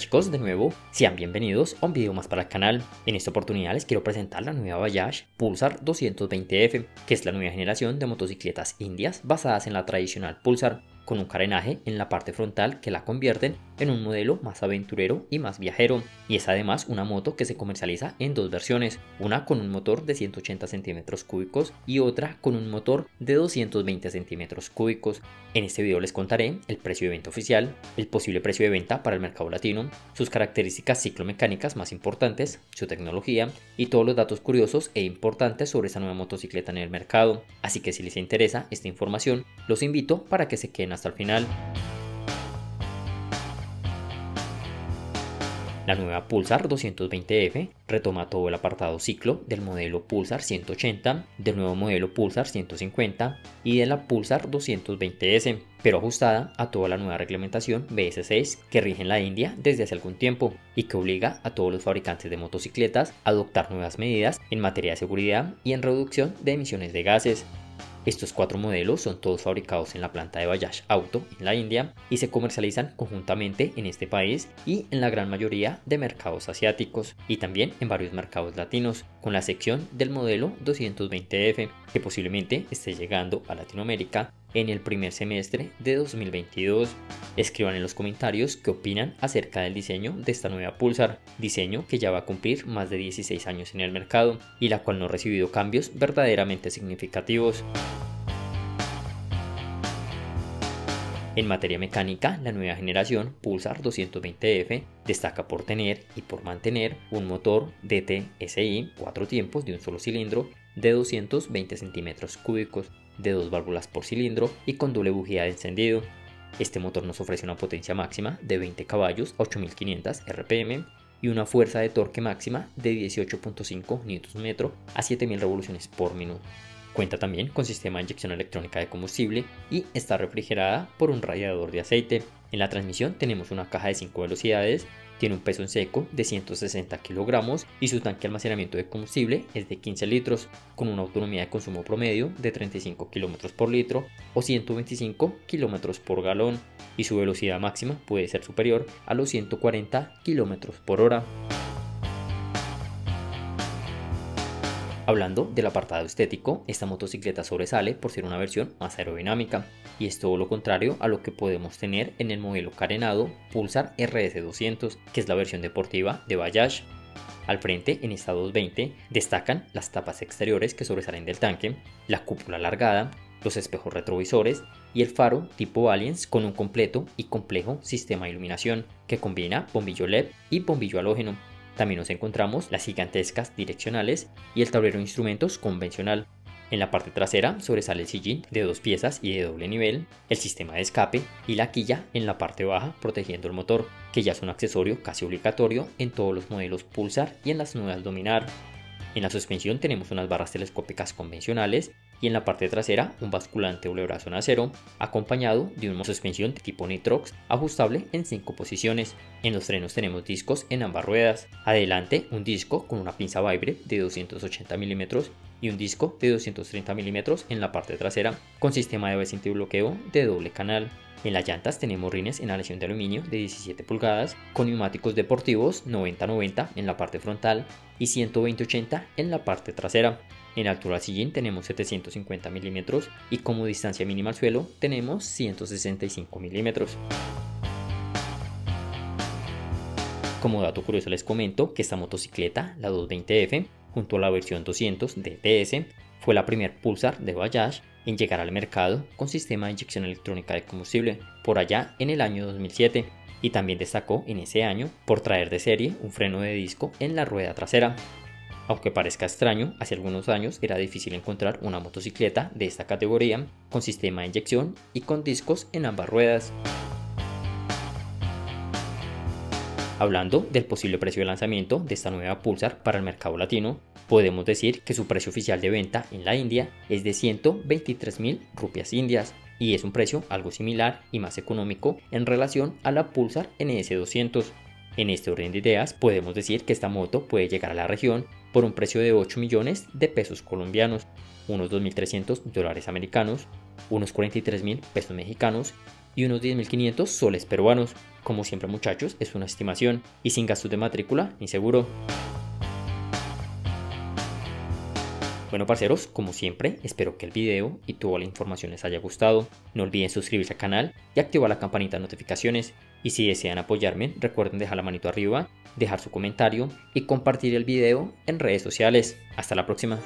Chicos, de nuevo, sean bienvenidos a un video más para el canal. En esta oportunidad les quiero presentar la nueva Bayash Pulsar 220F, que es la nueva generación de motocicletas indias basadas en la tradicional Pulsar, con un carenaje en la parte frontal que la convierten en un modelo más aventurero y más viajero, y es además una moto que se comercializa en dos versiones, una con un motor de 180 centímetros cúbicos y otra con un motor de 220 centímetros cúbicos. En este video les contaré el precio de venta oficial, el posible precio de venta para el mercado latino, sus características ciclomecánicas más importantes, su tecnología y todos los datos curiosos e importantes sobre esta nueva motocicleta en el mercado. Así que si les interesa esta información, los invito para que se queden hasta el final. La nueva Pulsar 220F retoma todo el apartado ciclo del modelo Pulsar 180, del nuevo modelo Pulsar 150 y de la Pulsar 220S, pero ajustada a toda la nueva reglamentación BS6 que rige en la India desde hace algún tiempo y que obliga a todos los fabricantes de motocicletas a adoptar nuevas medidas en materia de seguridad y en reducción de emisiones de gases. Estos cuatro modelos son todos fabricados en la planta de Bajaj Auto en la India y se comercializan conjuntamente en este país y en la gran mayoría de mercados asiáticos y también en varios mercados latinos, con la sección del modelo 220F que posiblemente esté llegando a Latinoamérica en el primer semestre de 2022. Escriban en los comentarios qué opinan acerca del diseño de esta nueva Pulsar, diseño que ya va a cumplir más de 16 años en el mercado y la cual no ha recibido cambios verdaderamente significativos. En materia mecánica, la nueva generación Pulsar 220F destaca por tener y por mantener un motor DT-SI 4 tiempos de un solo cilindro de 220 centímetros cúbicos, de dos válvulas por cilindro y con doble bujía de encendido. Este motor nos ofrece una potencia máxima de 20 caballos a 8500 RPM y una fuerza de torque máxima de 18.5 Nm a 7000 revoluciones por minuto. Cuenta también con sistema de inyección electrónica de combustible y está refrigerada por un radiador de aceite. En la transmisión tenemos una caja de 5 velocidades, tiene un peso en seco de 160 kilogramos y su tanque de almacenamiento de combustible es de 15 litros, con una autonomía de consumo promedio de 35 km por litro o 125 km por galón y su velocidad máxima puede ser superior a los 140 km por hora. Hablando del apartado estético, esta motocicleta sobresale por ser una versión más aerodinámica y es todo lo contrario a lo que podemos tener en el modelo carenado Pulsar RS200, que es la versión deportiva de Bajaj. Al frente, en esta 220, destacan las tapas exteriores que sobresalen del tanque, la cúpula alargada, los espejos retrovisores y el faro tipo Aliens con un completo y complejo sistema de iluminación que combina bombillo LED y bombillo halógeno también nos encontramos las gigantescas direccionales y el tablero de instrumentos convencional. En la parte trasera sobresale el sillín de dos piezas y de doble nivel, el sistema de escape y la quilla en la parte baja protegiendo el motor, que ya es un accesorio casi obligatorio en todos los modelos Pulsar y en las nuevas Dominar. En la suspensión tenemos unas barras telescópicas convencionales y en la parte trasera un basculante doble en acero acompañado de una suspensión de tipo Nitrox ajustable en 5 posiciones. En los frenos tenemos discos en ambas ruedas. Adelante un disco con una pinza Vibre de 280 mm y un disco de 230 mm en la parte trasera con sistema de ABS bloqueo de doble canal. En las llantas tenemos rines en aleación de aluminio de 17 pulgadas con neumáticos deportivos 90-90 en la parte frontal y 120-80 en la parte trasera. En altura al sillín tenemos 750 milímetros y como distancia mínima al suelo tenemos 165 milímetros. Como dato curioso les comento que esta motocicleta, la 220F, junto a la versión 200 de TS, fue la primer Pulsar de Bajaj en llegar al mercado con sistema de inyección electrónica de combustible por allá en el año 2007 y también destacó en ese año por traer de serie un freno de disco en la rueda trasera. Aunque parezca extraño, hace algunos años era difícil encontrar una motocicleta de esta categoría con sistema de inyección y con discos en ambas ruedas. Hablando del posible precio de lanzamiento de esta nueva Pulsar para el mercado latino, podemos decir que su precio oficial de venta en la India es de 123 mil rupias indias y es un precio algo similar y más económico en relación a la Pulsar NS200. En este orden de ideas, podemos decir que esta moto puede llegar a la región por un precio de 8 millones de pesos colombianos, unos 2.300 dólares americanos, unos 43 mil pesos mexicanos y unos 10.500 soles peruanos. Como siempre muchachos, es una estimación y sin gastos de matrícula ni seguro. Bueno parceros, como siempre, espero que el video y toda la información les haya gustado. No olviden suscribirse al canal y activar la campanita de notificaciones. Y si desean apoyarme, recuerden dejar la manito arriba, dejar su comentario y compartir el video en redes sociales. Hasta la próxima.